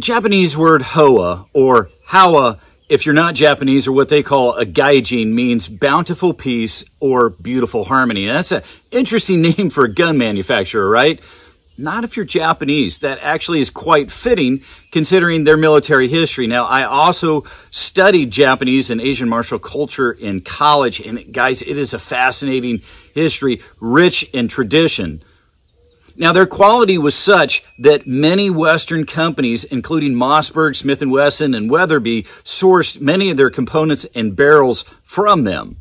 The Japanese word hoa or hawa, if you're not Japanese, or what they call a gaijin, means bountiful peace or beautiful harmony. And that's an interesting name for a gun manufacturer, right? Not if you're Japanese. That actually is quite fitting considering their military history. Now, I also studied Japanese and Asian martial culture in college, and guys, it is a fascinating history, rich in tradition. Now, their quality was such that many Western companies, including Mossberg, Smith & Wesson, and Weatherby, sourced many of their components and barrels from them.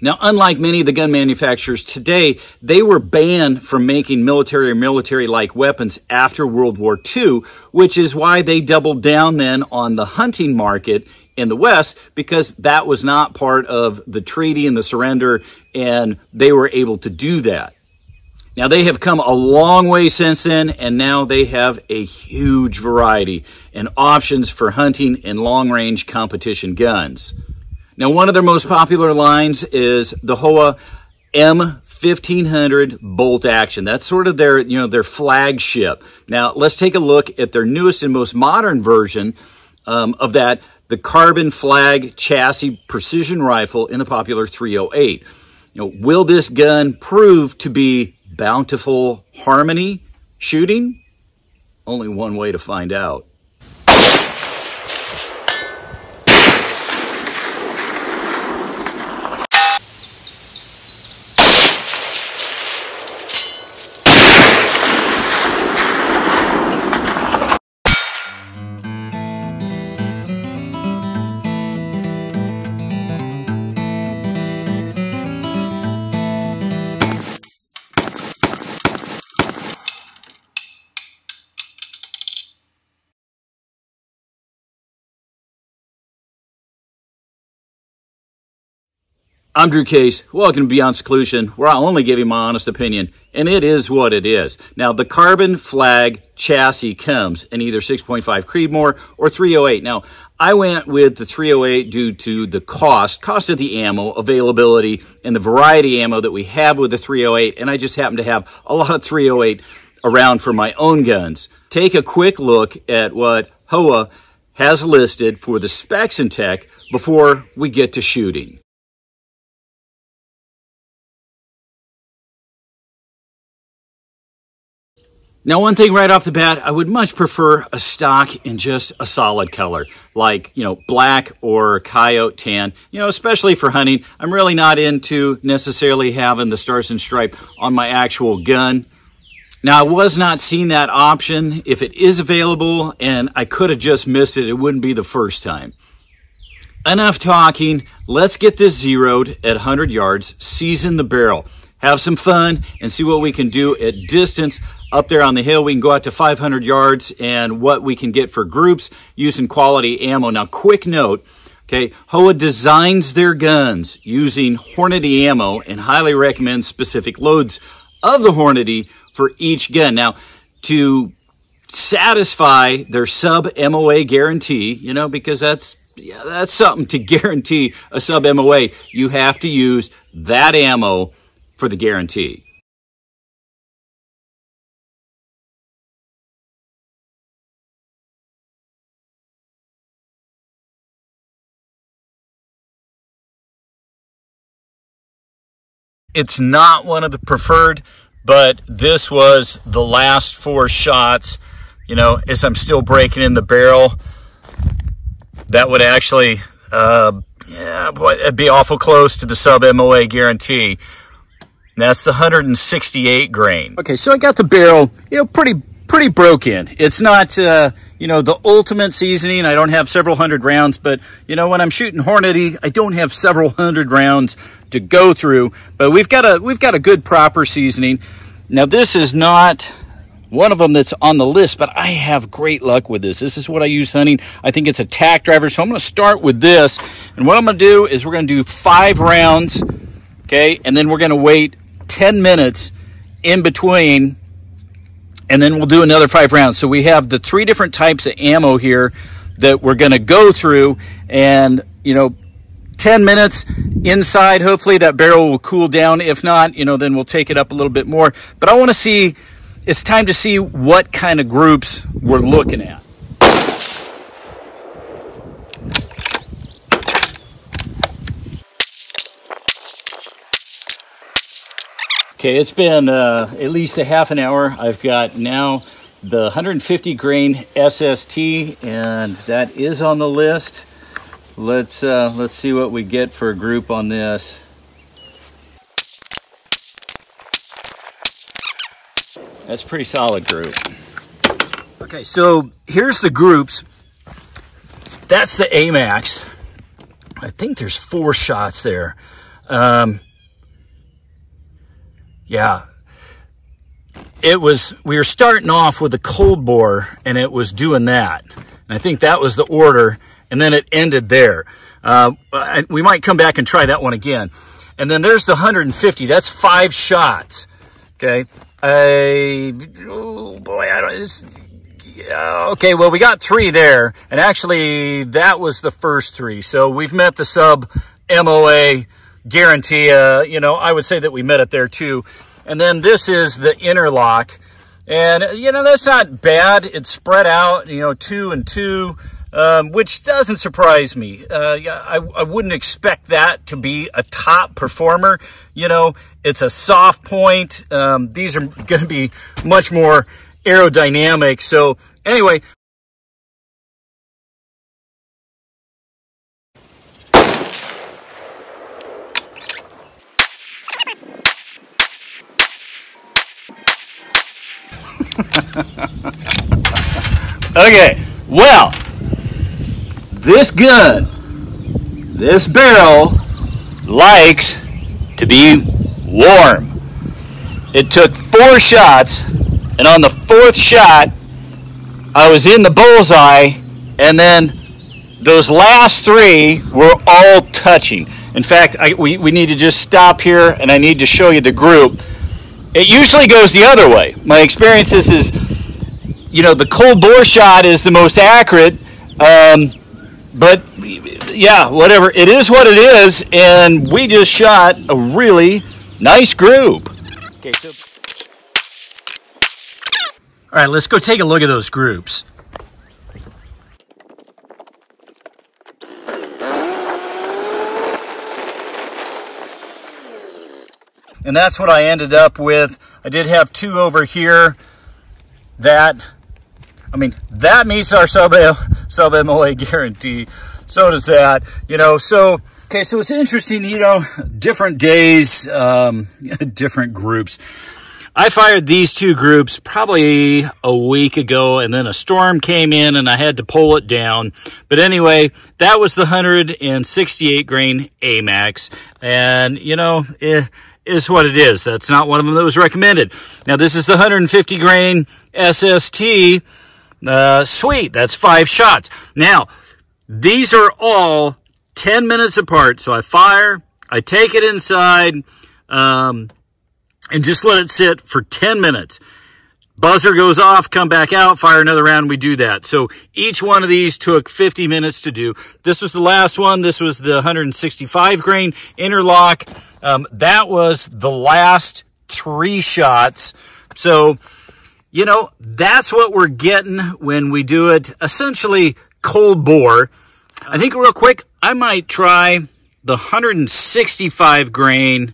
Now, unlike many of the gun manufacturers today, they were banned from making military or military-like weapons after World War II, which is why they doubled down then on the hunting market in the West, because that was not part of the treaty and the surrender, and they were able to do that. Now, they have come a long way since then, and now they have a huge variety and options for hunting and long-range competition guns. Now, one of their most popular lines is the Howa M1500 bolt action. That's sort of their, you know, their flagship. Now, let's take a look at their newest and most modern version um, of that, the carbon flag chassis precision rifle in the popular 308. You know, will this gun prove to be bountiful harmony shooting? Only one way to find out. I'm Drew Case. Welcome to Beyond Seclusion, where I'll only give you my honest opinion, and it is what it is. Now, the carbon flag chassis comes in either 6.5 Creedmoor or 308. Now, I went with the 308 due to the cost, cost of the ammo, availability, and the variety ammo that we have with the 308, and I just happen to have a lot of 308 around for my own guns. Take a quick look at what Howa has listed for the specs and tech before we get to shooting. Now, one thing right off the bat, I would much prefer a stock in just a solid color, like, you know, black or coyote tan, you know, especially for hunting. I'm really not into necessarily having the stars and stripe on my actual gun. Now, I was not seeing that option. If it is available and I could have just missed it, it wouldn't be the first time. Enough talking. Let's get this zeroed at 100 yards, season the barrel have some fun and see what we can do at distance up there on the hill. We can go out to 500 yards and what we can get for groups using quality ammo. Now, quick note, okay, Howa designs their guns using Hornady ammo and highly recommends specific loads of the Hornady for each gun. Now, to satisfy their sub MOA guarantee, you know, because that's yeah, that's something to guarantee a sub MOA. You have to use that ammo for the guarantee. It's not one of the preferred, but this was the last four shots. You know, as I'm still breaking in the barrel, that would actually, uh, yeah, boy, it'd be awful close to the sub MOA guarantee. That's the 168 grain. Okay, so I got the barrel, you know, pretty pretty broken. It's not, uh, you know, the ultimate seasoning. I don't have several hundred rounds, but, you know, when I'm shooting Hornady, I don't have several hundred rounds to go through, but we've got a, we've got a good proper seasoning. Now, this is not one of them that's on the list, but I have great luck with this. This is what I use hunting. I think it's a tack driver, so I'm going to start with this. And what I'm going to do is we're going to do five rounds, okay, and then we're going to wait 10 minutes in between and then we'll do another five rounds. So we have the three different types of ammo here that we're going to go through and, you know, 10 minutes inside. Hopefully that barrel will cool down. If not, you know, then we'll take it up a little bit more. But I want to see, it's time to see what kind of groups we're looking at. Okay, it's been uh, at least a half an hour. I've got now the 150 grain SST, and that is on the list. Let's uh, let's see what we get for a group on this. That's pretty solid group. Okay, so here's the groups. That's the AMAX. I think there's four shots there. Um, yeah. It was, we were starting off with a cold bore and it was doing that. And I think that was the order and then it ended there. Uh, we might come back and try that one again. And then there's the 150. That's five shots. Okay. I, oh boy, I don't, yeah, okay, well, we got three there. And actually, that was the first three. So we've met the sub MOA guarantee. Uh, you know, I would say that we met it there too. And then this is the interlock. And, you know, that's not bad. It's spread out, you know, two and two, um, which doesn't surprise me. Uh, I, I wouldn't expect that to be a top performer. You know, it's a soft point. Um, these are going to be much more aerodynamic. So anyway, okay, well, this gun, this barrel likes to be warm. It took four shots and on the fourth shot, I was in the bullseye, and then those last three were all touching. In fact, I, we, we need to just stop here, and I need to show you the group. It usually goes the other way. My experience is, is you know, the cold bore shot is the most accurate, um, but yeah, whatever. It is what it is, and we just shot a really nice group. Okay, so. All right, let's go take a look at those groups. And that's what I ended up with. I did have two over here that, I mean, that meets our sub, sub MOA guarantee. So does that, you know, so, okay, so it's interesting, you know, different days, um, different groups. I fired these two groups probably a week ago, and then a storm came in and I had to pull it down. But anyway, that was the 168 grain AMAX. And, you know, it is what it is. That's not one of them that was recommended. Now, this is the 150 grain SST. Uh, sweet, that's five shots. Now, these are all 10 minutes apart. So I fire, I take it inside. Um, and just let it sit for 10 minutes. Buzzer goes off, come back out, fire another round, we do that. So each one of these took 50 minutes to do. This was the last one. This was the 165 grain interlock. Um, that was the last three shots. So, you know, that's what we're getting when we do it essentially cold bore. I think real quick, I might try the 165 grain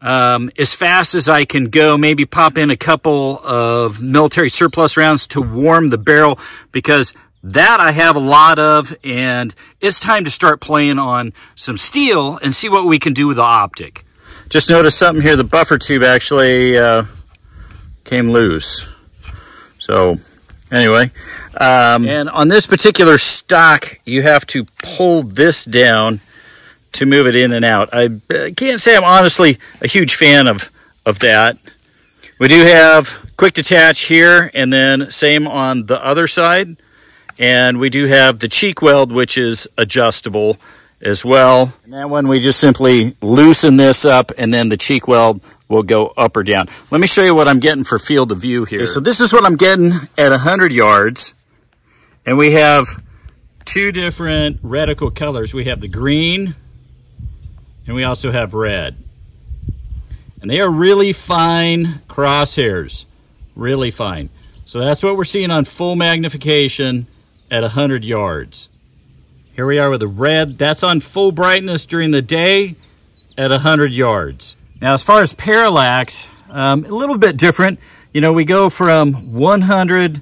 um, as fast as I can go, maybe pop in a couple of military surplus rounds to warm the barrel because that I have a lot of and it's time to start playing on some steel and see what we can do with the optic. Just noticed something here, the buffer tube actually uh, came loose. So anyway, um, and on this particular stock, you have to pull this down to move it in and out. I uh, can't say I'm honestly a huge fan of, of that. We do have quick detach here and then same on the other side. And we do have the cheek weld, which is adjustable as well. And that one, we just simply loosen this up and then the cheek weld will go up or down. Let me show you what I'm getting for field of view here. Okay, so this is what I'm getting at 100 yards. And we have two different reticle colors. We have the green and we also have red. And they are really fine crosshairs, really fine. So that's what we're seeing on full magnification at 100 yards. Here we are with the red. That's on full brightness during the day at 100 yards. Now, as far as parallax, um, a little bit different. You know, we go from 100,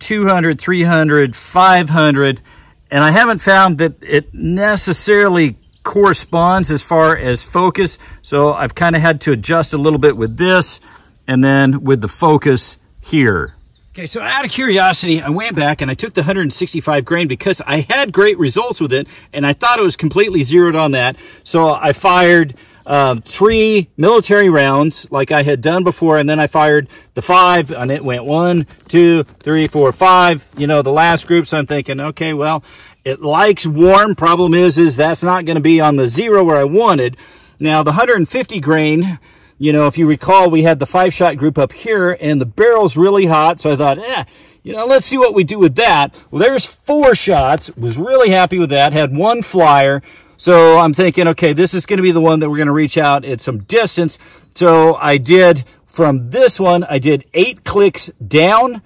200, 300, 500, and I haven't found that it necessarily corresponds as far as focus. So I've kind of had to adjust a little bit with this and then with the focus here. Okay, so out of curiosity, I went back and I took the 165 grain because I had great results with it and I thought it was completely zeroed on that. So I fired uh, three military rounds like I had done before and then I fired the five and it went one, two, three, four, five, you know, the last group. So I'm thinking, okay, well, it likes warm. Problem is, is that's not going to be on the zero where I wanted. Now, the 150 grain, you know, if you recall, we had the five shot group up here and the barrel's really hot. So I thought, eh, you know, let's see what we do with that. Well, there's four shots. Was really happy with that. Had one flyer. So I'm thinking, okay, this is going to be the one that we're going to reach out at some distance. So I did from this one, I did eight clicks down.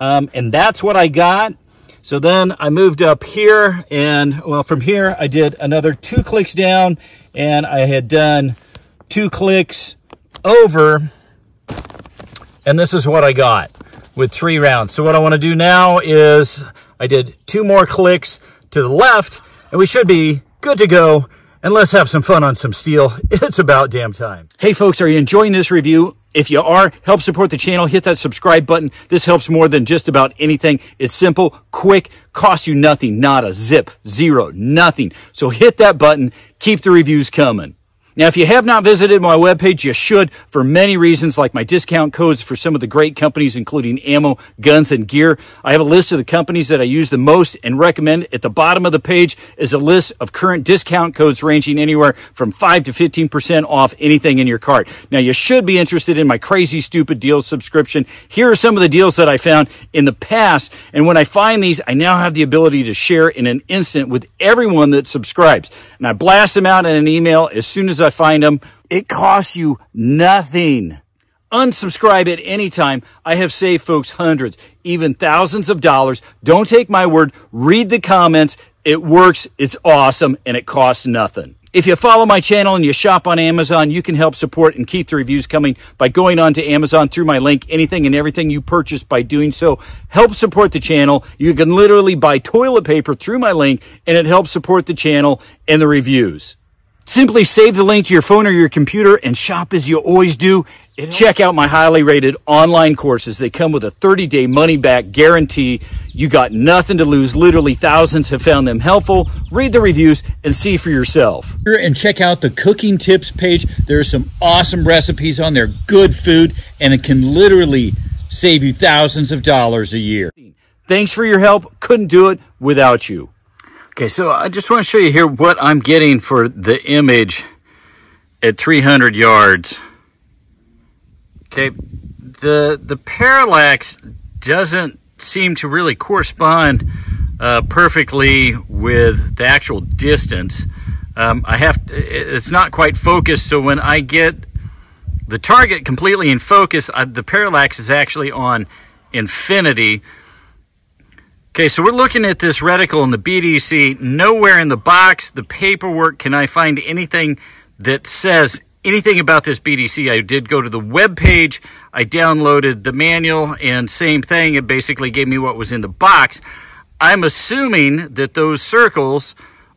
Um, and that's what I got. So then I moved up here and well, from here I did another two clicks down and I had done two clicks over and this is what I got with three rounds. So what I want to do now is I did two more clicks to the left and we should be good to go and let's have some fun on some steel. It's about damn time. Hey folks, are you enjoying this review? If you are, help support the channel, hit that subscribe button. This helps more than just about anything. It's simple, quick, costs you nothing, not a zip, zero, nothing. So hit that button, keep the reviews coming. Now, if you have not visited my webpage, you should for many reasons, like my discount codes for some of the great companies, including ammo, guns, and gear. I have a list of the companies that I use the most and recommend. At the bottom of the page is a list of current discount codes ranging anywhere from 5 to 15% off anything in your cart. Now, you should be interested in my crazy stupid deals subscription. Here are some of the deals that I found in the past. And when I find these, I now have the ability to share in an instant with everyone that subscribes. And I blast them out in an email as soon as I find them. It costs you nothing. Unsubscribe at any time. I have saved folks hundreds, even thousands of dollars. Don't take my word. Read the comments. It works. It's awesome and it costs nothing. If you follow my channel and you shop on Amazon, you can help support and keep the reviews coming by going on to Amazon through my link. Anything and everything you purchase by doing so help support the channel. You can literally buy toilet paper through my link and it helps support the channel and the reviews. Simply save the link to your phone or your computer and shop as you always do. Check out my highly rated online courses. They come with a 30 day money back guarantee. You got nothing to lose. Literally thousands have found them helpful. Read the reviews and see for yourself. And check out the cooking tips page. There are some awesome recipes on there, good food, and it can literally save you thousands of dollars a year. Thanks for your help. Couldn't do it without you. Okay, so I just want to show you here what I'm getting for the image at 300 yards. Okay, the, the parallax doesn't seem to really correspond uh, perfectly with the actual distance. Um, I have to, it's not quite focused, so when I get the target completely in focus, I, the parallax is actually on infinity. Okay, so we're looking at this reticle in the BDC. Nowhere in the box, the paperwork, can I find anything that says anything about this BDC. I did go to the web page. I downloaded the manual, and same thing. It basically gave me what was in the box. I'm assuming that those circles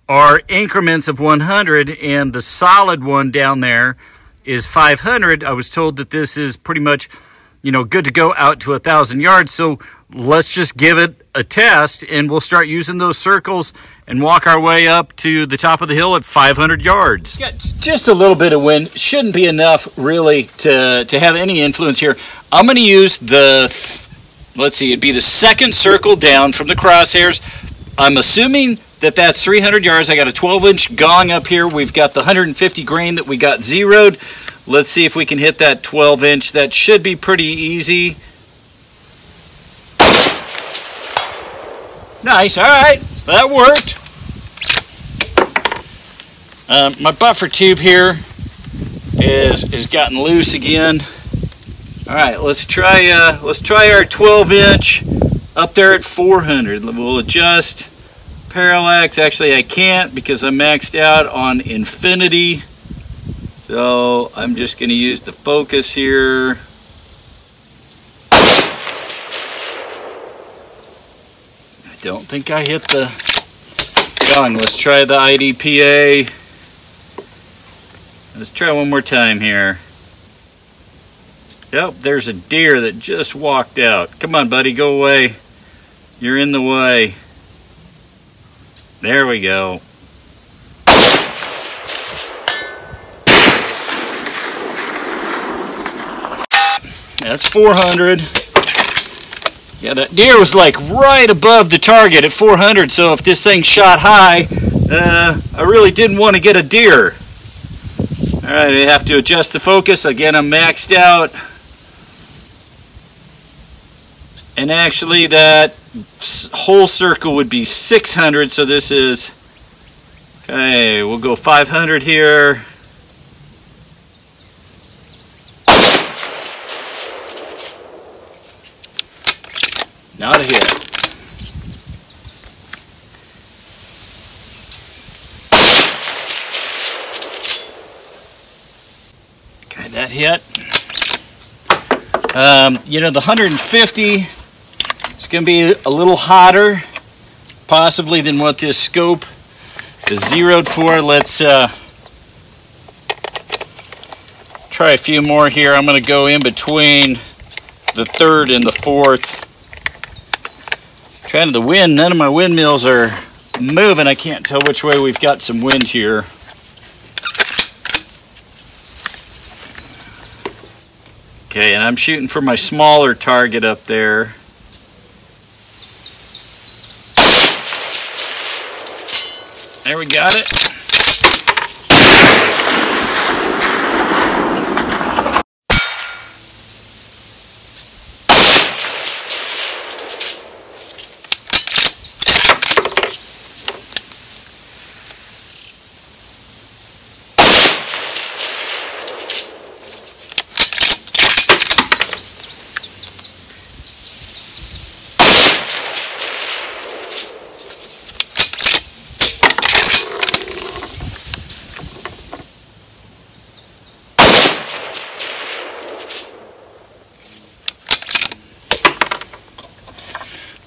are increments of 100, and the solid one down there is 500. I was told that this is pretty much you know, good to go out to a thousand yards. So let's just give it a test and we'll start using those circles and walk our way up to the top of the hill at 500 yards. Got just a little bit of wind. Shouldn't be enough really to, to have any influence here. I'm going to use the, let's see, it'd be the second circle down from the crosshairs. I'm assuming that that's 300 yards. I got a 12 inch gong up here. We've got the 150 grain that we got zeroed. Let's see if we can hit that 12 inch. That should be pretty easy. Nice, all right, that worked. Um, my buffer tube here is is gotten loose again. All right, let's try uh, let's try our 12 inch up there at 400. We'll adjust parallax. Actually, I can't because I'm maxed out on infinity. So I'm just going to use the focus here. I don't think I hit the gun. Let's try the IDPA. Let's try one more time here. Yep, there's a deer that just walked out. Come on, buddy, go away. You're in the way. There we go. That's 400. Yeah, that deer was like right above the target at 400, so if this thing shot high, uh, I really didn't want to get a deer. Alright, I have to adjust the focus. Again, I'm maxed out. And actually that whole circle would be 600, so this is, okay, we'll go 500 here. Not of here. Okay, that hit. Um, you know, the 150 is going to be a little hotter, possibly, than what this scope is zeroed for. Let's uh, try a few more here. I'm going to go in between the third and the fourth. Kind of the wind, none of my windmills are moving. I can't tell which way we've got some wind here. Okay, and I'm shooting for my smaller target up there. There we got it.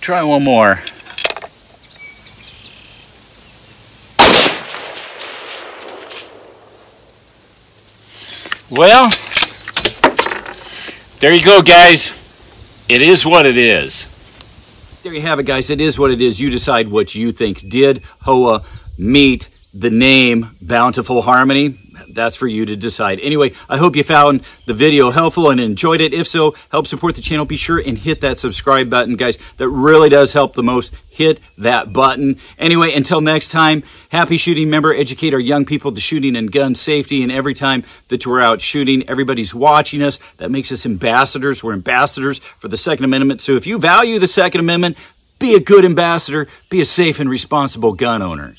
Try one more. Well, there you go, guys. It is what it is. There you have it, guys. It is what it is. You decide what you think. Did Howa meet the name Bountiful Harmony? That's for you to decide. Anyway, I hope you found the video helpful and enjoyed it. If so, help support the channel. Be sure and hit that subscribe button, guys. That really does help the most. Hit that button. Anyway, until next time, happy shooting. Remember, educate our young people to shooting and gun safety. And every time that we're out shooting, everybody's watching us. That makes us ambassadors. We're ambassadors for the Second Amendment. So if you value the Second Amendment, be a good ambassador. Be a safe and responsible gun owner.